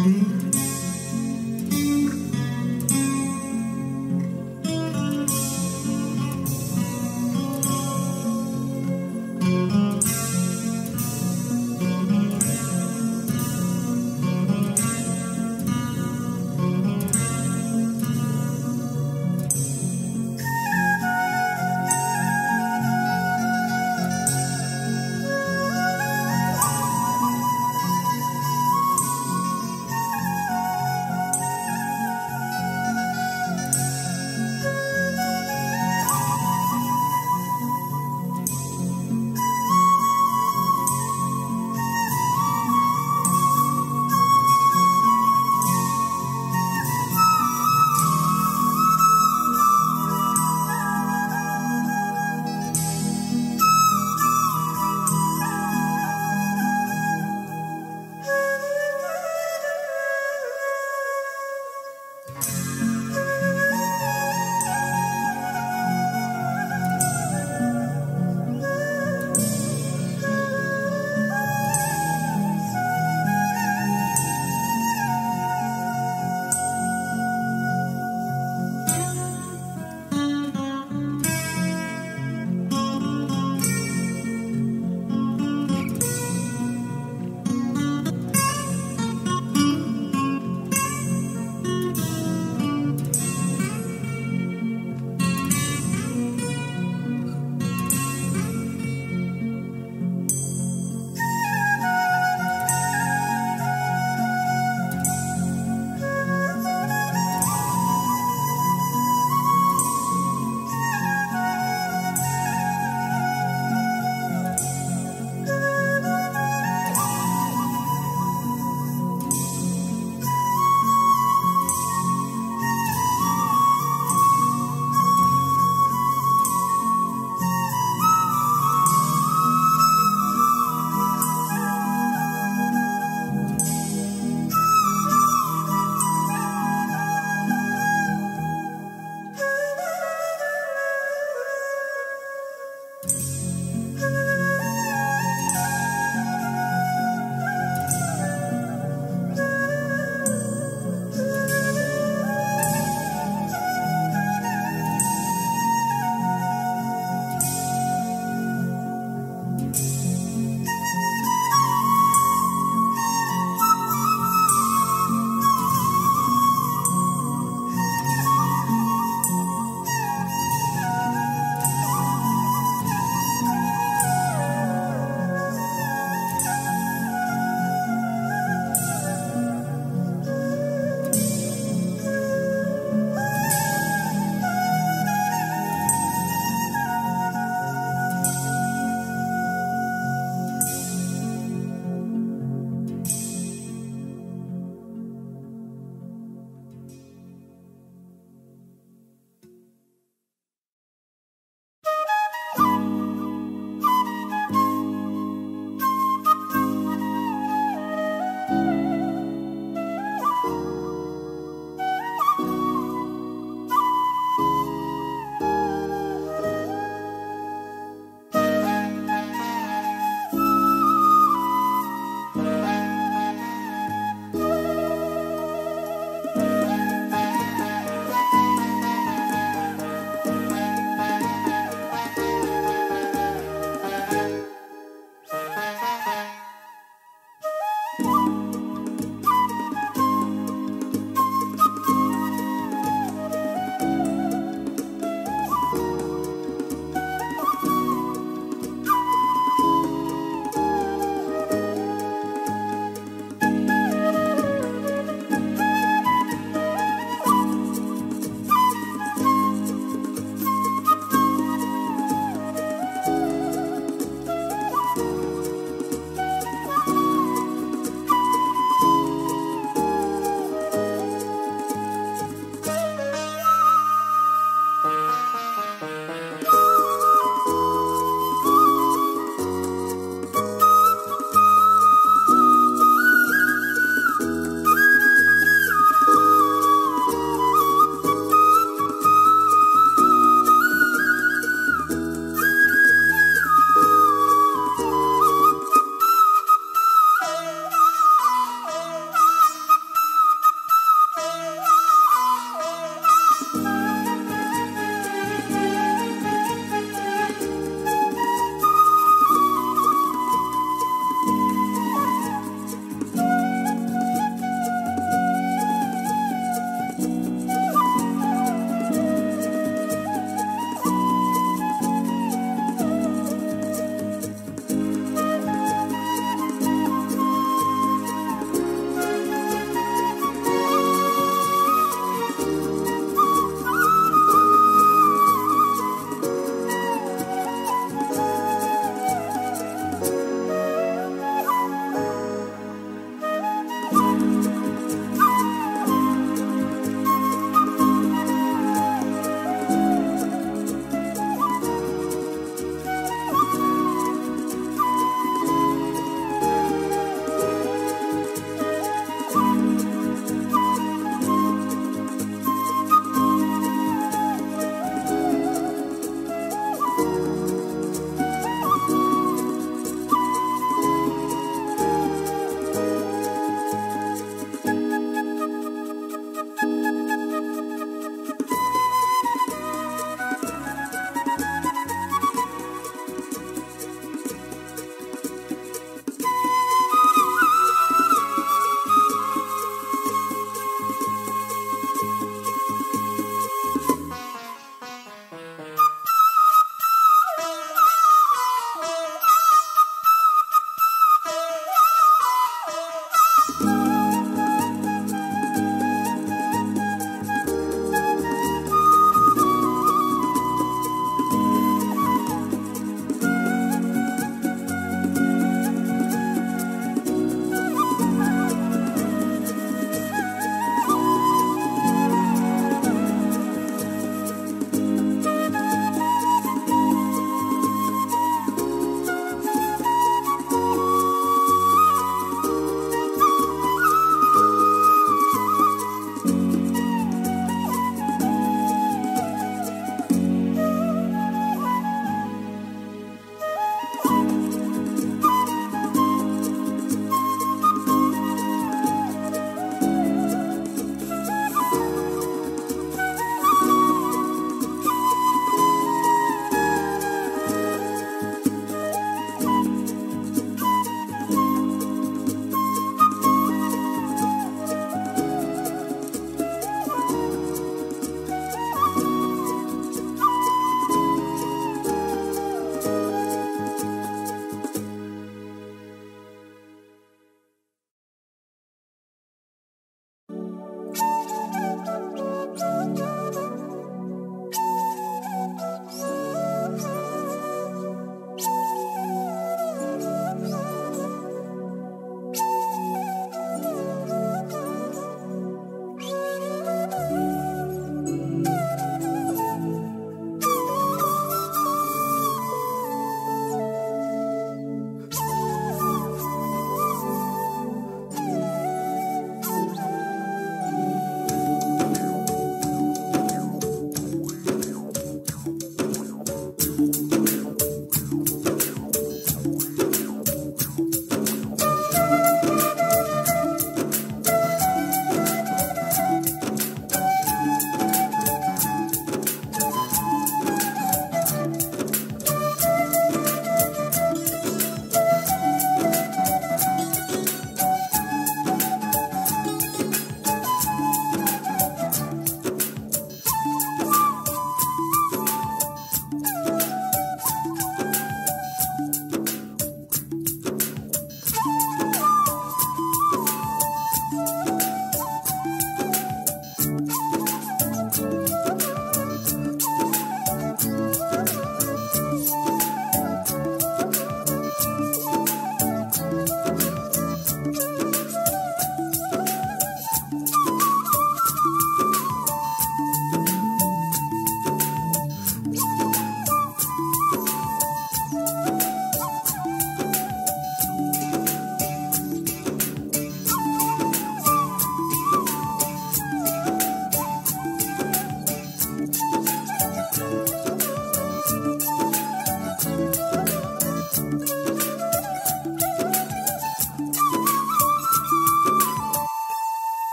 Stay.